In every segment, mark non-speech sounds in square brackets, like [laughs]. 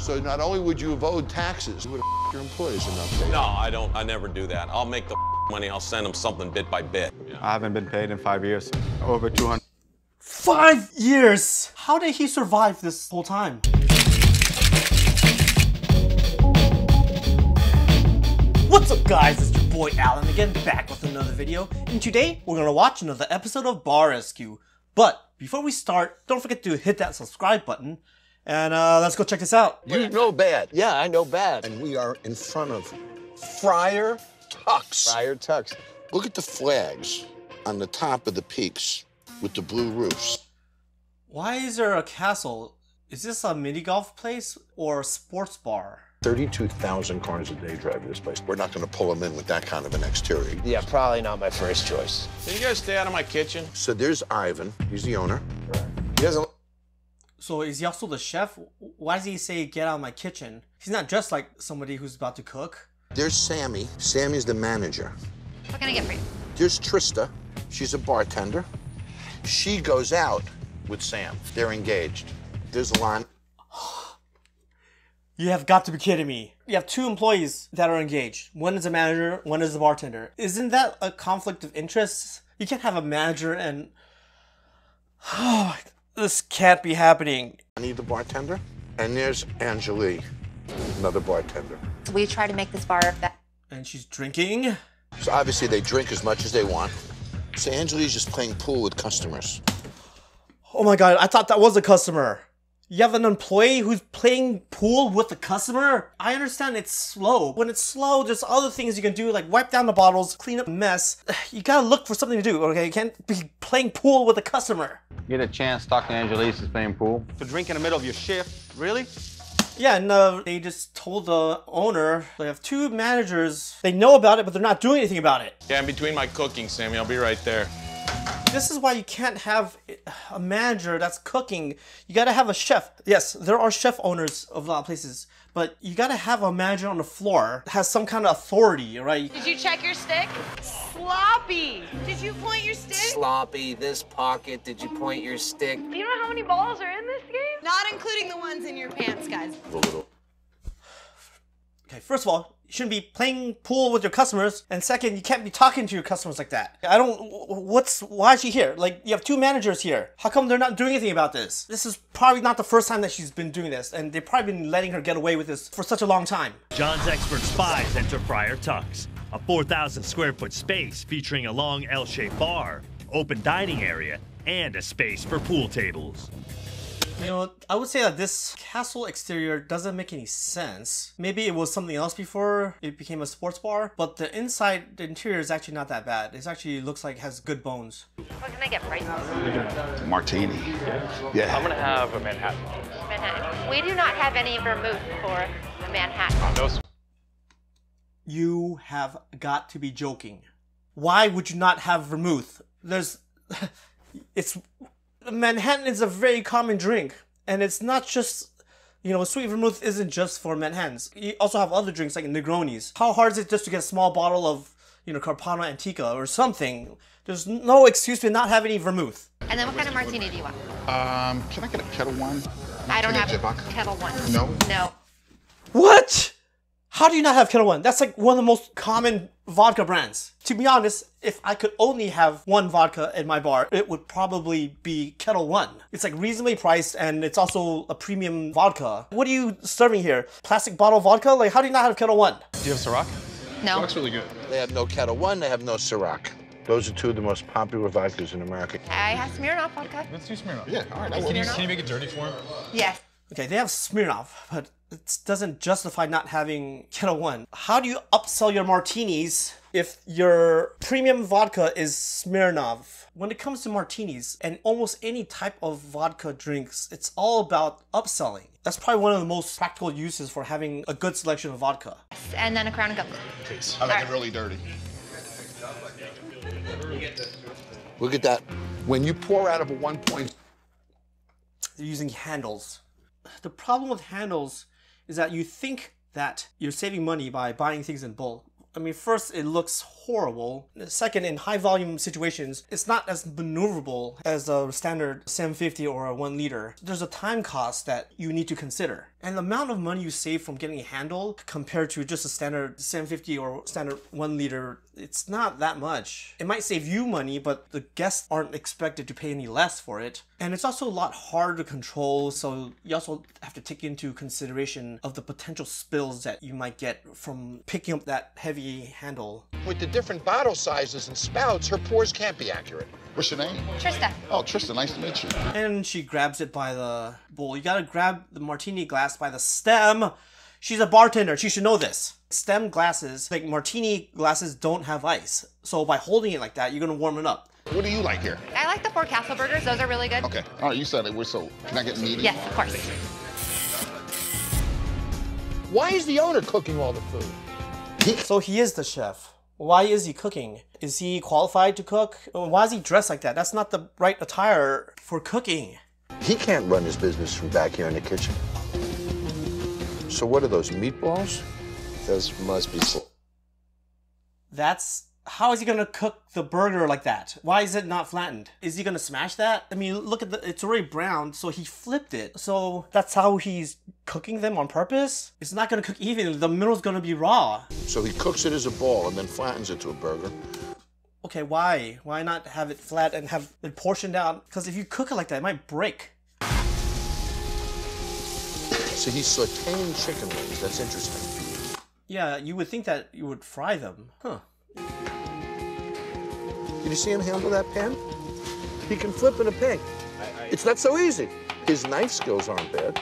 So not only would you have owed taxes, you would have your employees and not paid. No, I don't. I never do that. I'll make the [laughs] money. I'll send them something bit by bit. I haven't been paid in five years. Over 200. Five years! How did he survive this whole time? What's up guys, it's your boy Alan again, back with another video, and today we're gonna watch another episode of Bar Rescue. But before we start, don't forget to hit that subscribe button, and uh, let's go check this out. You know bad. Yeah, I know bad. And we are in front of Friar Tuck's. Friar Tucks. Look at the flags on the top of the peaks with the blue roofs. Why is there a castle? Is this a mini golf place or a sports bar? 32,000 cars a day drive this place. We're not going to pull them in with that kind of an exterior. Yeah, probably not my first choice. Can you guys stay out of my kitchen? So there's Ivan. He's the owner. He doesn't. So is he also the chef? Why does he say get out of my kitchen? He's not dressed like somebody who's about to cook. There's Sammy. Sammy's the manager. What can I get for you? There's Trista. She's a bartender. She goes out with Sam. They're engaged. There's Lon. You have got to be kidding me. You have two employees that are engaged. One is a manager, one is a bartender. Isn't that a conflict of interests? You can't have a manager and. [sighs] Oh, this can't be happening. I need the bartender. And there's Angelique, another bartender. We try to make this bar that And she's drinking. So obviously they drink as much as they want. So Angelique's just playing pool with customers. Oh my god, I thought that was a customer. You have an employee who's playing pool with a customer? I understand it's slow. When it's slow, there's other things you can do, like wipe down the bottles, clean up a mess. [sighs] You gotta look for something to do, okay? You can't be playing pool with a customer. Get a chance talking to Angelise is playing pool. to drink in the middle of your shift. Really? Yeah, and uh, they just told the owner they have two managers. They know about it, but they're not doing anything about it. Yeah, in between my cooking, Sammy. I'll be right there. This is why you can't have a manager that's cooking. You gotta have a chef. Yes, there are chef owners of a lot of places, but you gotta have a manager on the floor that has some kind of authority, right? Did you check your stick? Sloppy. Did you point your stick? Sloppy, this pocket. Did you point your stick? Do you know how many balls are in this game? Not including the ones in your pants, guys. Okay, first of all, you shouldn't be playing pool with your customers, and second, you can't be talking to your customers like that. I don't. What's why is she here? Like you have two managers here. How come they're not doing anything about this? This is probably not the first time that she's been doing this, and they've probably been letting her get away with this for such a long time. Jon's expert spies enter Friar Tuck's, a 4,000 square foot space featuring a long L shaped bar, open dining area, and a space for pool tables. You know, I would say that this castle exterior doesn't make any sense. Maybe it was something else before it became a sports bar, but the inside, the interior is actually not that bad. It actually looks like it has good bones. what can I get for you? Martini. Yeah. I'm gonna have a Manhattan. Manhattan. We do not have any vermouth for the Manhattan. Uh, no, You have got to be joking. Why would you not have vermouth? There's. [laughs] It's. Manhattan is a very common drink, and it's not just. You know, sweet vermouth isn't just for Manhattans. You also have other drinks like Negronis. How hard is it just to get a small bottle of, you know, Carpano Antica or something? There's no excuse to not have any vermouth. And then what kind of martini do you want? Um, can I get a Ketel One? I don't have Jibak? a Ketel One. No? No. What? How do you not have Ketel One? That's like one of the most common vodka brands. To be honest, if I could only have one vodka in my bar, it would probably be Ketel One. It's like reasonably priced and it's also a premium vodka. What are you serving here? Plastic bottle vodka? Like, how do you not have Ketel One? Do you have Ciroc? No. really good. They have no Ketel One, they have no Ciroc. Those are two of the most popular vodkas in America. I have Smirnoff vodka. Let's do Smirnoff. Yeah, all right. Can you- Can you make it dirty for him? Yes. Okay, they have Smirnoff, but it doesn't justify not having Ketel One. How do you upsell your martinis if your premium vodka is Smirnoff? When it comes to martinis and almost any type of vodka drinks, it's all about upselling. That's probably one of the most practical uses for having a good selection of vodka. And then a Crown and Coke. I like it really dirty. Look at that. When you pour out of a one point, They're using handles. [sighs] The problem with handles is that you think that you're saving money by buying things in bulk. I mean, first, it looks horrible. Second, in high volume situations, it's not as maneuverable as a standard 750 or a 1 liter. There's a time cost that you need to consider. And the amount of money you save from getting a handle compared to just a standard 750 or standard 1 liter, it's not that much. It might save you money, but the guests aren't expected to pay any less for it. And it's also a lot harder to control, so you also have to take into consideration of the potential spills that you might get from picking up that heavy handle. With the different bottle sizes and spouts, her pours can't be accurate. What's your name? Trista. Oh, Trista, nice to meet you. And she grabs it by the bowl. You gotta grab the martini glass by the stem. She's a bartender. She should know this. Stem glasses, like martini glasses, don't have ice. So by holding it like that, you're gonna warm it up. What do you like here? I like the four castle burgers. Those are really good. Okay. All right, you said it. We're so. Can I get meaty? Yes, of course. Why is the owner cooking all the food? So he is the chef. Why is he cooking? Is he qualified to cook? Why is he dressed like that? That's not the right attire for cooking. He can't run his business from back here in the kitchen. So what are those meatballs? Those must be. That's how is he gonna cook the burger like that? Why is it not flattened? Is he gonna smash that? I mean, look at the it's already browned, so he flipped it. So that's how he's cooking them on purpose. It's not gonna cook even. The middle's gonna be raw. So he cooks it as a ball and then flattens it to a burger. Okay, why? Why not have it flat and have it portioned out? Because if you cook it like that, it might break. So he's sauteing chicken wings. That's interesting. Yeah, you would think that you would fry them, huh? Did you see him handle that pen? He can flip in a pan. It's not so easy. His knife skills aren't bad.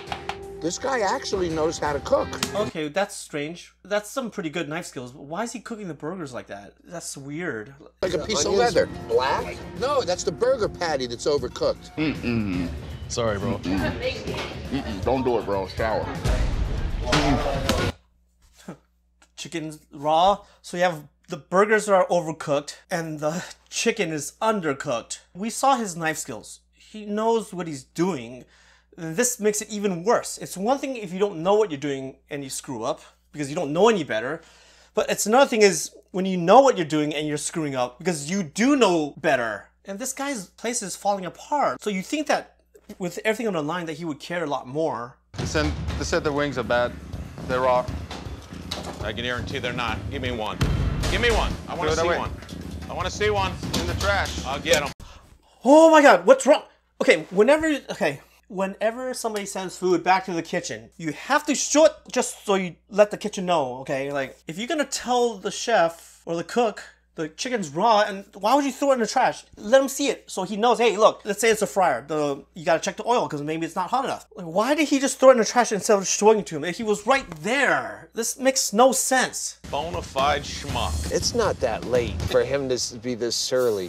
This guy actually knows how to cook. Okay, that's strange. That's some pretty good knife skills. But why is he cooking the burgers like that? That's weird. Like a piece of leather. Black? No, that's the burger patty that's overcooked. Mm-mm. Sorry, bro. Mm-mm. Don't do it, bro. Shower. [laughs] chicken's raw, so you have the burgers are overcooked and the chicken is undercooked. We saw his knife skills. He knows what he's doing. This makes it even worse. It's one thing if you don't know what you're doing and you screw up because you don't know any better. But it's another thing is when you know what you're doing and you're screwing up because you do know better. And this guy's place is falling apart. So you think that with everything on the line that he would care a lot more. They said, they said the wings are bad. They're raw. I can guarantee they're not. Give me one. Give me one. I want to see away. one. I want to see one. In the trash. I'll get them. Oh my god, what's wrong? Okay, whenever okay, whenever somebody sends food back to the kitchen, you have to show it just so you let the kitchen know, okay? Like if you're gonna tell the chef or the cook the chicken's raw and why would you throw it in the trash? Let him see it so he knows, hey, look, let's say it's a fryer. The you gotta check the oil because maybe it's not hot enough. Like, why did he just throw it in the trash instead of showing it to him? He was right there. This makes no sense. Bona fide schmuck. It's not that late for him to be this surly.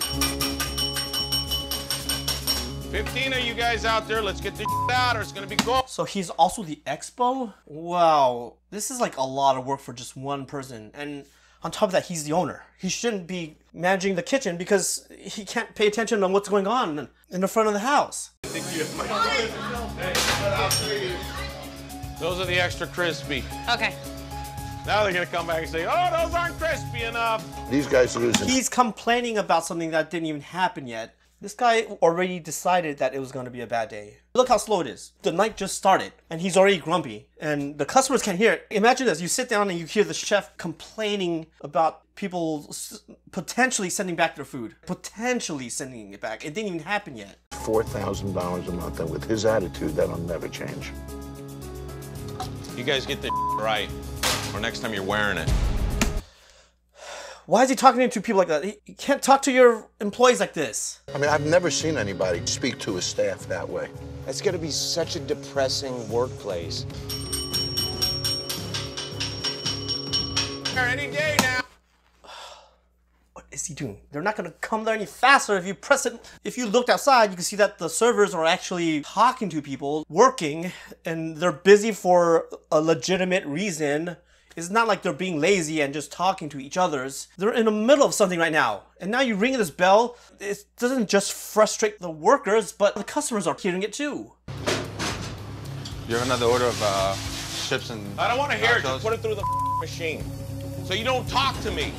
15 of you guys out there, let's get this out or it's going to be cool. So he's also the expo? Wow. This is like a lot of work for just one person. And on top of that, he's the owner. He shouldn't be managing the kitchen because he can't pay attention on what's going on in the front of the house. Those are the extra crispy. Okay. Now they're going to come back and say, oh, those aren't crispy enough. These guys are losing. He's complaining about something that didn't even happen yet. This guy already decided that it was going to be a bad day. Look how slow it is. The night just started and he's already grumpy and the customers can hear it. Imagine this. You sit down and you hear the chef complaining about people s- potentially sending back their food. Potentially sending it back. It didn't even happen yet. $4,000 a month, and with his attitude, that'll never change. You guys get this [laughs] right, or next time you're wearing it. Why is he talking to people like that? He- You can't talk to your employees like this. I mean, I've never seen anybody speak to his staff that way. It's gonna be such a depressing workplace. Any day now. [sighs] What is he doing? They're not gonna come there any faster if you press it. If you looked outside, you can see that the servers are actually talking to people, working, and they're busy for a legitimate reason. It's not like they're being lazy and just talking to each others. They're in the middle of something right now. And now you ring this bell. It doesn't just frustrate the workers, but the customers are hearing it too. You have another order of uh, chips and I don't want to hear it. nachos? Just put it through the machine. so you don't talk to me.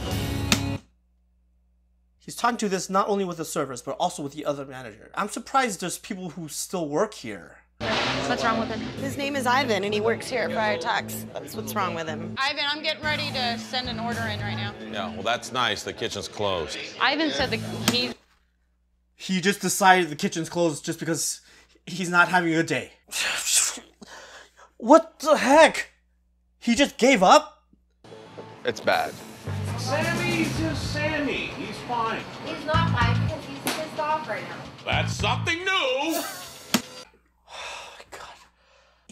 He's talking to this not only with the servers, but also with the other manager. I'm surprised there's people who still work here. What's wrong with him? His name is Ivan, and he works here at Friar Tuck's. That's what's wrong with him. Ivan, I'm getting ready to send an order in right now. Yeah, well, that's nice. The kitchen's closed. Ivan said that he He just decided the kitchen's closed just because he's not having a good day. [sighs] What the heck? He just gave up? It's bad. Sammy's just Sammy. He's fine. He's not fine because he's pissed off right now. That's something new.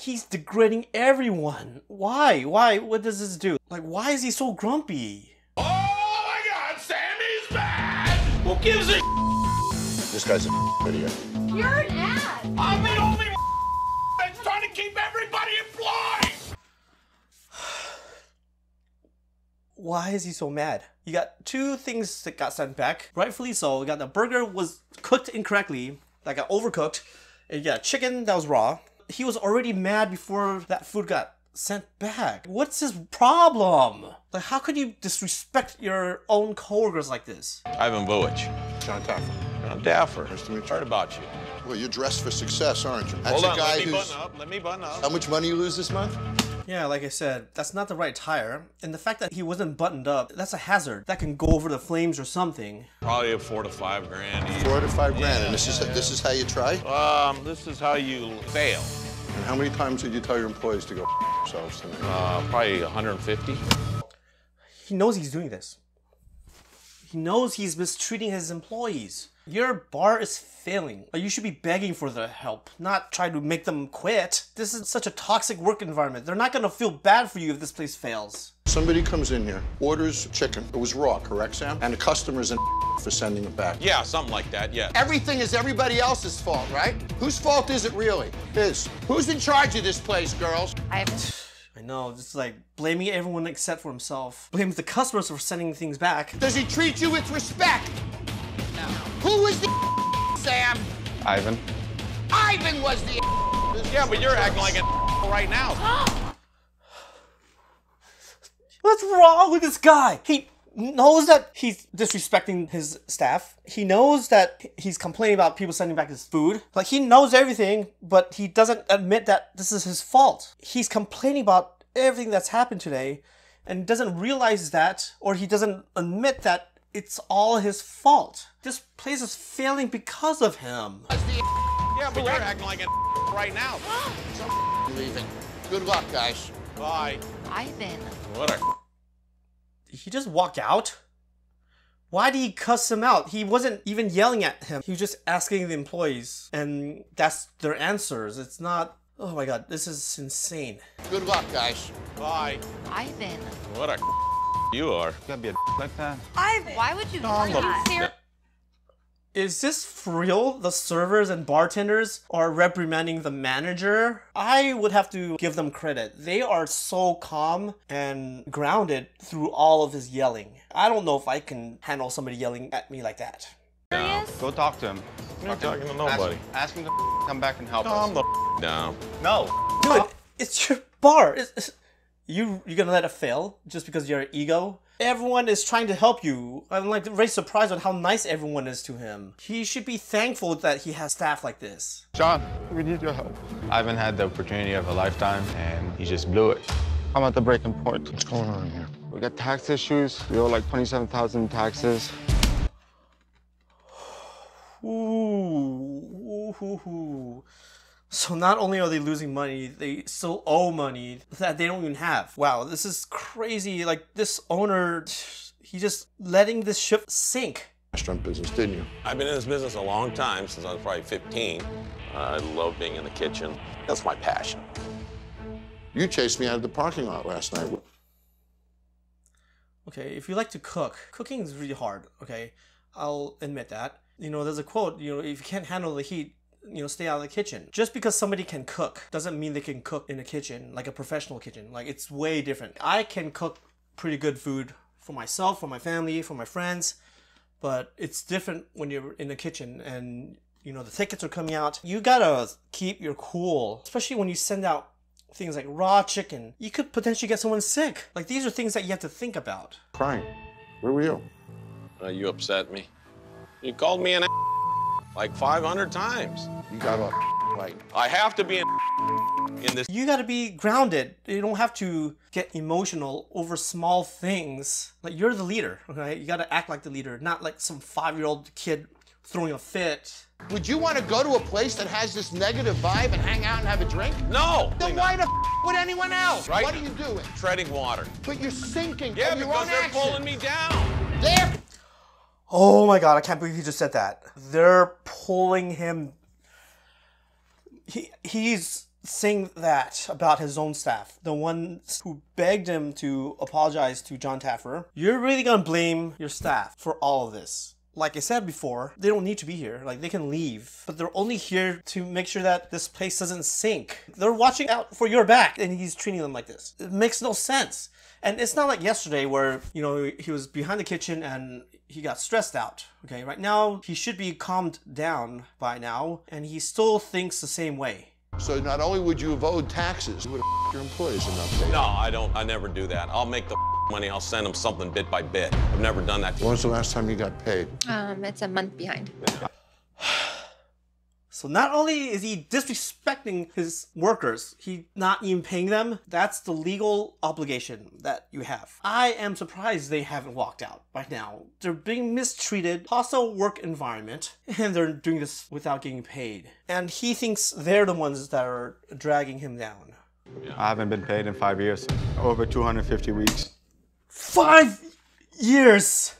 He's degrading everyone. Why? Why? What does this do? Like, why is he so grumpy? Oh my God, Sammy's bad. Who gives a? This guy's a idiot. You're an ass. I'm the only that's trying to keep everybody employed. Why is he so mad? You got two things that got sent back, rightfully so. You got the burger was cooked incorrectly, that got overcooked, and you got chicken that was raw. He was already mad before that food got sent back. What's his problem? Like, how could you disrespect your own coworkers like this? Ivan Vuich. Jon Taffer. Jon Taffer. Nice to meet you. Heard about you. Well, you're dressed for success, aren't you? That's Hold a on, guy let me who's. button up. Let me button up. How much money you lose this month? Yeah, like I said, that's not the right tire. And the fact that he wasn't buttoned up, that's a hazard. That can go over the flames or something. Probably a four to five grand. each. Four to five grand, and this is this is how you try. Um, this is how you fail. And how many times did you tell your employees to go themselves tonight? Uh, probably 150. He knows he's doing this. He knows he's mistreating his employees. Your bar is failing. You should be begging for their help, not try to make them quit. This is such a toxic work environment. They're not gonna feel bad for you if this place fails. Somebody comes in here, orders chicken. It was raw, correct, Sam? And the customer's in [laughs] for sending it back. Yeah, something like that. Yeah. Everything is everybody else's fault, right? Whose fault is it really? His. Who's in charge of this place, girls? Ivan. [sighs] I know, just like blaming everyone except for himself. Blames the customers for sending things back. Does he treat you with respect? Ivan. Ivan was the [laughs] Yeah, but you're acting like it [laughs] right now. [gasps] What's wrong with this guy? He knows that he's disrespecting his staff. He knows that he's complaining about people sending back his food. Like he knows everything, but he doesn't admit that this is his fault. He's complaining about everything that's happened today and doesn't realize that or he doesn't admit that it's all his fault. This place is failing because of him. Yeah, but you're acting like it [laughs] right now. [gasps] [laughs] leaving. Good luck, guys. Bye. Ivan. What a. Did he just walk out? Why did he cuss him out? He wasn't even yelling at him. He was just asking the employees, and that's their answers. It's not. Oh my god, this is insane. Good luck, guys. Bye. Ivan. What a. You are. You gotta be a like that. Ivan. Why would you do I'm a- Is this for real? The servers and bartenders are reprimanding the manager? I would have to give them credit. They are so calm and grounded through all of his yelling. I don't know if I can handle somebody yelling at me like that. Go talk to him. I'm not talking to nobody. Ask, ask him to come back and help Calm us. the down. No. Dude, it's your bar. It's, it's- you you're gonna let it fail just because you're an ego? Everyone is trying to help you. I'm like very surprised on how nice everyone is to him. He should be thankful that he has staff like this. Jon, we need your help. Ivan had the opportunity of a lifetime, and he just blew it. I'm at the breaking point. What's going on here? We got tax issues. We owe like 27,000 taxes. Ooh, ooh, ooh, ooh. So not only are they losing money, they still owe money that they don't even have. Wow, this is crazy. Like this owner, he just letting this ship sink. Restaurant business, didn't you? I've been in this business a long time, since I was probably 15. Uh, I love being in the kitchen. That's my passion. You chased me out of the parking lot last night. Okay, if you like to cook, cooking is really hard, okay? I'll admit that. You know, there's a quote, you know, if you can't handle the heat, you know, stay out of the kitchen. Just because somebody can cook doesn't mean they can cook in a kitchen, like a professional kitchen. Like, it's way different. I can cook pretty good food for myself, for my family, for my friends, but it's different when you're in the kitchen and, you know, the tickets are coming out. You gotta keep your cool, especially when you send out things like raw chicken, you could potentially get someone sick. Like these are things that you have to think about. Crying. Where were you? Uh, you upset me. You called me an like 500 times. You got up like. I have to be an in this. You gotta be grounded. You don't have to get emotional over small things. Like you're the leader, okay? You gotta act like the leader, not like some five-year-old kid throwing a fit. Would you want to go to a place that has this negative vibe and hang out and have a drink? No. Then why the f- would anyone else? Right. What are you doing? Treading water. But you're sinking Yeah, of your because own they're action. pulling me down. They're Oh my god, I can't believe he just said that. They're pulling him. He he's saying that about his own staff, the ones who begged him to apologize to Jon Taffer. You're really gonna blame your staff for all of this. Like I said before, they don't need to be here. Like they can leave, but they're only here to make sure that this place doesn't sink. They're watching out for your back, and he's treating them like this. It makes no sense. And it's not like yesterday where, you know, he was behind the kitchen and he got stressed out. Okay, right now he should be calmed down by now, and he still thinks the same way. So not only would you have owed taxes, you would have your employees enough. Dave. No, I don't. I never do that. I'll make the money. I'll send them something bit by bit. I've never done that. When was the last time you got paid? Um, it's a month behind. So not only is he disrespecting his workers, he not even paying them. That's the legal obligation that you have. I am surprised they haven't walked out by now. They're being mistreated, hostile work environment, [laughs] and they're doing this without getting paid. And he thinks they're the ones that are dragging him down. I haven't been paid in five years. Over 250 weeks. Five years.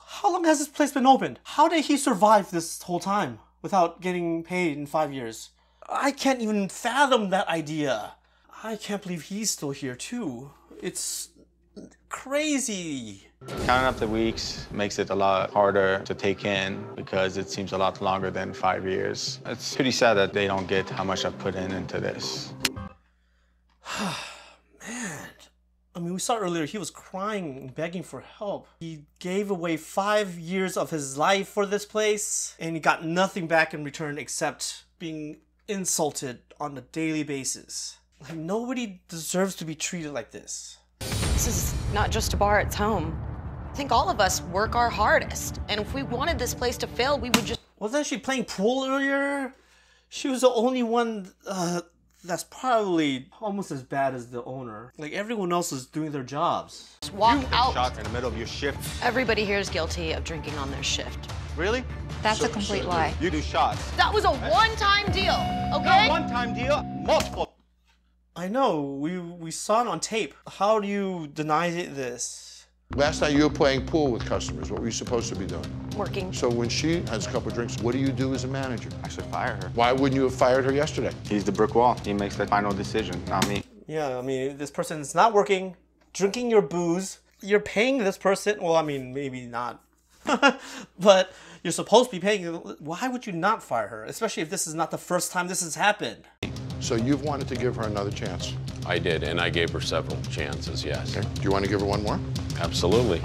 How long has this place been opened? How did he survive this whole time without getting paid in five years? I can't even fathom that idea. I can't believe he's still here too. It's crazy. Counting up the weeks makes it a lot harder to take in because it seems a lot longer than five years. It's pretty sad that they don't get how much I've put in into this. [sighs] [sighs] I mean, we saw earlier he was crying, begging for help. He gave away five years of his life for this place, and he got nothing back in return except being insulted on a daily basis. Like, nobody deserves to be treated like this. This is not just a bar, it's home. I think all of us work our hardest. And if we wanted this place to fail, we would just. Wasn't she playing pool earlier? She was the only one uh, that's probably almost as bad as the owner. Like, everyone else is doing their jobs. just walk out. Shot in the middle of your shift. Everybody here is guilty of drinking on their shift. Really? That's a complete lie. You do shots. That was a one time deal, okay? Not one time deal, multiple. I know, we, we saw it on tape. How do you deny this? Last night you were playing pool with customers. What were you supposed to be doing? Working. So when she has a couple of drinks, what do you do as a manager? I should fire her. Why wouldn't you have fired her yesterday? He's the brick wall. He makes the final decision, not me. Yeah, I mean, this person's not working, drinking your booze. You're paying this person. Well, I mean, maybe not. [laughs] but you're supposed to be paying. Why would you not fire her? Especially if this is not the first time this has happened. So you've wanted to give her another chance. I did, and I gave her several chances. Yes, Okay. Do you want to give her one more? Absolutely.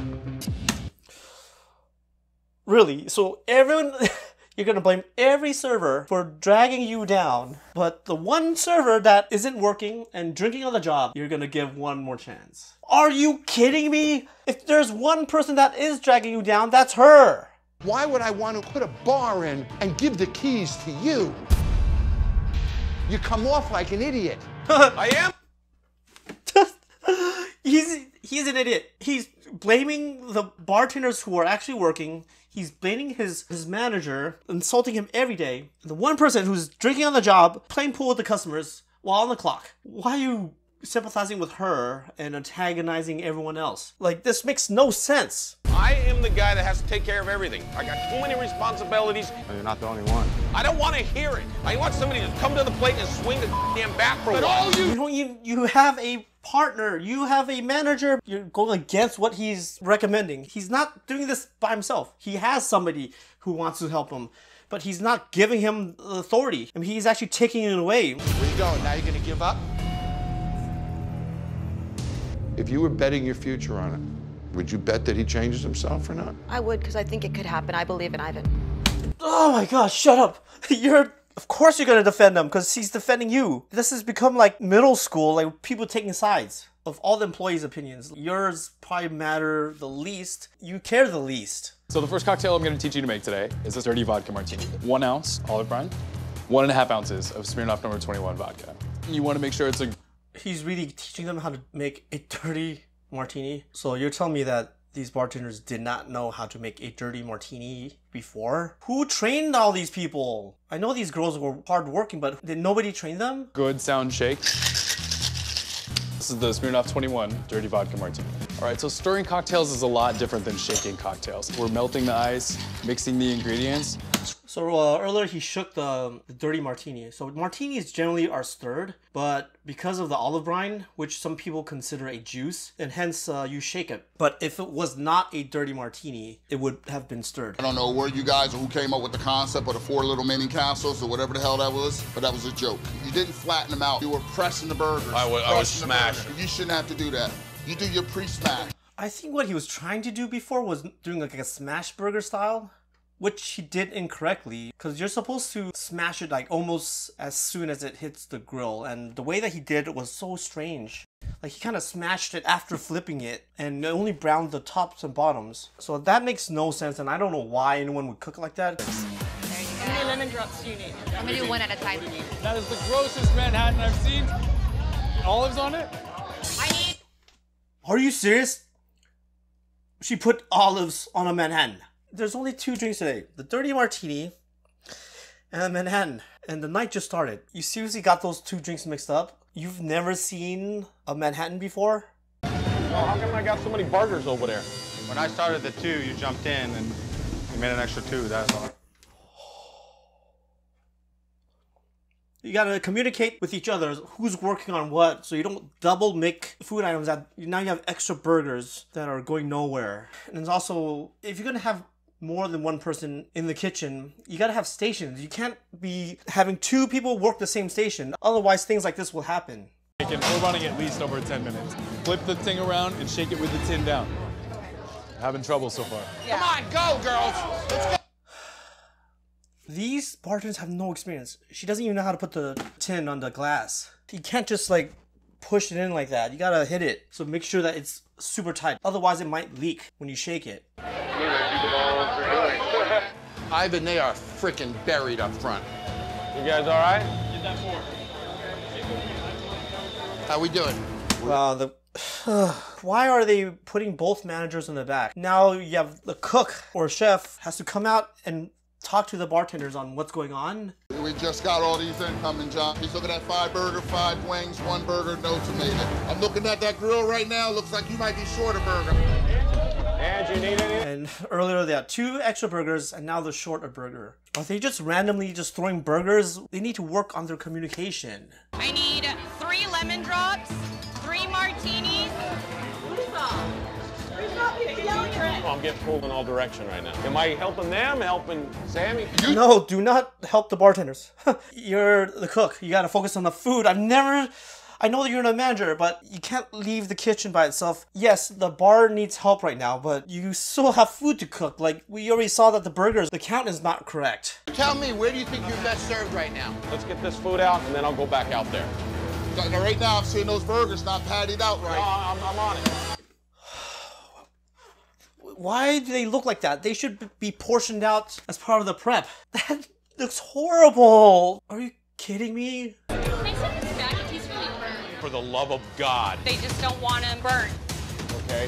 Really? So everyone, [laughs] you're gonna blame every server for dragging you down, but the one server that isn't working and drinking on the job, you're gonna give one more chance. Are you kidding me? If there's one person that is dragging you down, that's her. Why would I want to put a bar in and give the keys to you? You come off like an idiot. [laughs] I am. [laughs] he's he's an idiot. He's blaming the bartenders who are actually working. He's blaming his his manager, insulting him every day. The one person who's drinking on the job, playing pool with the customers while on the clock. Why are you sympathizing with her and antagonizing everyone else? Like this makes no sense. I am the guy that has to take care of everything. I got too many responsibilities. And you're not the only one. I don't want to hear it. I want somebody to come to the plate and swing the damn bat for a while. You don't you you have a partner, you have a manager, you're going against what he's recommending. He's not doing this by himself. He has somebody who wants to help him, but he's not giving him the authority. I mean, he's actually taking it away. Where you going? Now you're gonna give up? If you were betting your future on it, would you bet that he changes himself or not? I would, because I think it could happen. I believe in Ivan. Oh my gosh, shut up. [laughs] You're Of course you're gonna defend him because he's defending you. This has become like middle school, like people taking sides. Of all the employees' opinions, yours probably matter the least. You care the least. So the first cocktail I'm going to teach you to make today is this dirty vodka martini. One ounce olive brine, one and a half ounces of Smirnoff number 21 vodka. You want to make sure it's a He's really teaching them how to make a dirty martini. So you're telling me that these bartenders did not know how to make a dirty martini before? Who trained all these people? I know these girls were hardworking, but did nobody train them? good sound shake. This is the Smirnoff 21 Dirty Vodka Martini. All right, so stirring cocktails is a lot different than shaking cocktails. We're melting the ice, mixing the ingredients. So uh, earlier he shook the, the dirty martini. So martinis generally are stirred, but because of the olive brine, which some people consider a juice, and hence uh, you shake it. But if it was not a dirty martini, it would have been stirred. I don't know where you guys or who came up with the concept of the four little mini castles or whatever the hell that was, but that was a joke. You didn't flatten them out. You were pressing the burgers. I wa- I was pressing the smashing. You shouldn't have to do that. You do your pre-smash. I think what he was trying to do before was doing like a smash burger style, which he did incorrectly because you're supposed to smash it like almost as soon as it hits the grill, and the way that he did it was so strange. Like he kind of smashed it after flipping it and only browned the tops and bottoms. So that makes no sense, and I don't know why anyone would cook like that. How many lemon drops do you need? I'm gonna do one at a time. That is the grossest Manhattan I've seen. Olives on it? I need Are you serious? She put olives on a Manhattan. There's only two drinks today the dirty martini and a Manhattan. And the night just started. You seriously got those two drinks mixed up? You've never seen a Manhattan before? Oh, how come I got so many burgers over there? When I started the two, you jumped in and you made an extra two, that's all. You gotta communicate with each other who's working on what so you don't double make food items that now you have extra burgers that are going nowhere. And it's also, if you're gonna have more than one person in the kitchen, you gotta have stations. You can't be having two people work the same station. Otherwise, things like this will happen. Shaking. We're running at least over 10 minutes. Flip the thing around and shake it with the tin down. Having trouble so far. Come on, go, girls. Let's go. These bartenders have no experience. She doesn't even know how to put the tin on the glass. You can't just like push it in like that. You gotta hit it. So make sure that it's super tight. Otherwise, it might leak when you shake it. Ivan, they are freaking buried up front. You guys all right? How we doing? Wow, the [sighs] why are they putting both managers in the back? Now you have the cook or chef has to come out and talk to the bartenders on what's going on. We just got all these incoming, Jon. He's looking at five burger, five wings, one burger, no tomato. I'm looking at that grill right now. Looks like you might be short a burger. And you need any? And earlier they had two extra burgers and now they're short a burger. Are they just randomly just throwing burgers? They need to work on their communication. I need three lemon drops, three martinis. Oh, I'm getting pulled in all direction right now. Am I helping them? Helping Sammy? No, do not help the bartenders. [laughs] you're the cook. You gotta focus on the food. I've never. I know that you're a manager, but you can't leave the kitchen by itself. Yes, the bar needs help right now, but you still have food to cook. Like, we already saw that the burgers, the count is not correct. Tell me, where do you think you're best served right now? Let's get this food out and then I'll go back out there. Now, Right now, I'm seeing those burgers not patted out No, right. I'm, I'm on it. [sighs] Why do they look like that? They should be portioned out as part of the prep. [laughs] That looks horrible. Are you kidding me? For the love of God, They just don't want them burnt. okay?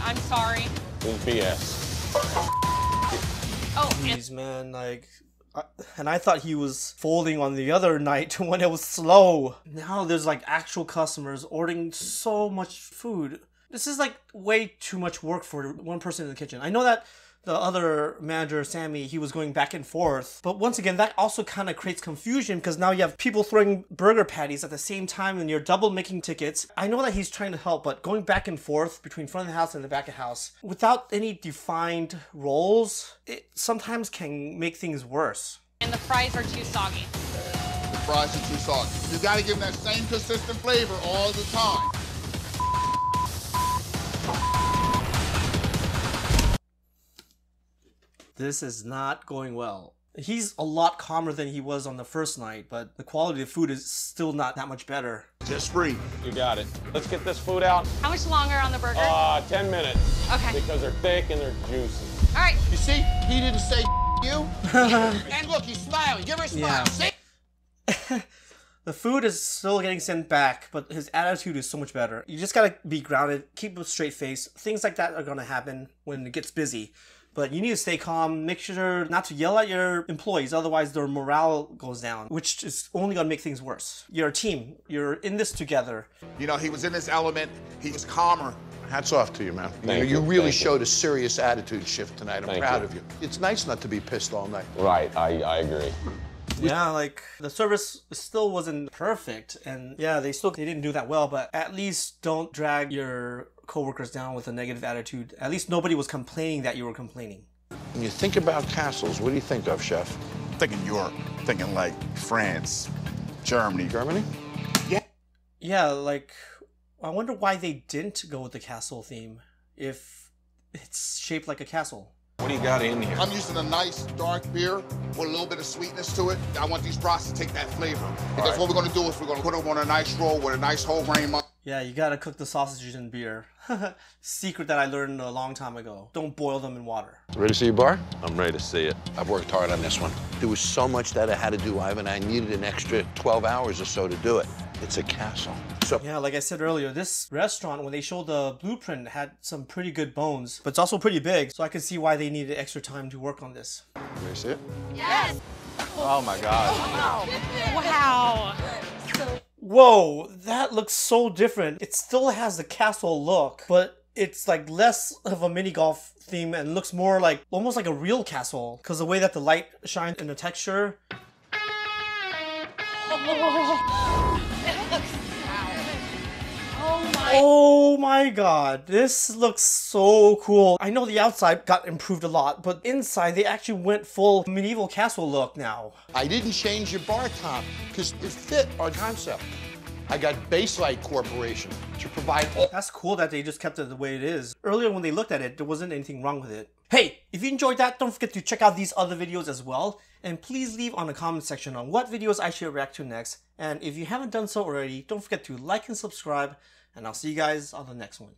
I'm sorry. This is BS. Oh, and Jeez, man, like. I- And I thought he was folding on the other night [laughs] when it was slow. Now there's like actual customers ordering so much food. This is like way too much work for one person in the kitchen. I know that the other manager, Sammy, he was going back and forth. But once again, that also kind of creates confusion because now you have people throwing burger patties at the same time and you're double making tickets. I know that he's trying to help, but going back and forth between front of the house and the back of the house without any defined roles, it sometimes can make things worse. and the fries are too soggy. The fries are too soggy. You gotta give them that same consistent flavor all the time. This is not going well. He's a lot calmer than he was on the first night, but the quality of food is still not that much better. Just free. You got it. Let's get this food out. How much longer on the burger? Uh, 10 minutes. Okay. Because they're thick and they're juicy. All right. You see, he didn't say [laughs] you. [laughs] and look, he's smiling. Give her a smile. Yeah. See? [laughs] The food is still getting sent back, but his attitude is so much better. You just gotta be grounded, keep a straight face. Things like that are gonna happen when it gets busy. But you need to stay calm, make sure not to yell at your employees, otherwise their morale goes down, which is only gonna make things worse. You're a team, you're in this together. You know, he was in this element. He was calmer. Hats off to you, man. You, know, you you, really thank you. showed a serious attitude shift tonight. I'm Thank proud you. of you. It's nice not to be pissed all night. Right, I, I agree. Yeah, like the service still wasn't perfect, and yeah, they still they didn't do that well. But at least don't drag your coworkers down with a negative attitude. At least nobody was complaining that you were complaining. When you think about castles, what do you think of, Chef? Thinking Europe, thinking like France, Germany. Germany? Yeah, Yeah, like I wonder why they didn't go with the castle theme if it's shaped like a castle. What do you got in here? I'm using a nice dark beer with a little bit of sweetness to it. I want these brats to take that flavor. Because what we're gonna do is we're gonna put them on a nice roll with a nice whole grain malt. Yeah, you gotta cook the sausages in beer. [laughs] Secret that I learned a long time ago. Don't boil them in water. Ready to see your bar? I'm ready to see it. I've worked hard on this one. There was so much that I had to do, Ivan. I needed an extra 12 hours or so to do it. It's a castle. So Yeah, like I said earlier, this restaurant, when they showed the blueprint, had some pretty good bones, but it's also pretty big, so I can see why they needed extra time to work on this. Ready to see it? Yes. Oh my god. Wow. Whoa, that looks so different. It still has the castle look, but it's like less of a mini golf theme and looks more like almost like a real castle because the way that the light shines and the texture. Oh. [laughs] Oh my god, this looks so cool. I know the outside got improved a lot, but inside they actually went full medieval castle look now. I didn't change your bar top because it fit our concept. I got Baselight Corporation to provide all. That's cool that they just kept it the way it is. Earlier when they looked at it, there wasn't anything wrong with it. Hey, if you enjoyed that, don't forget to check out these other videos as well. And please leave on the comment section on what videos I should react to next. And if you haven't done so already, don't forget to like and subscribe and I'll see you guys on the next one.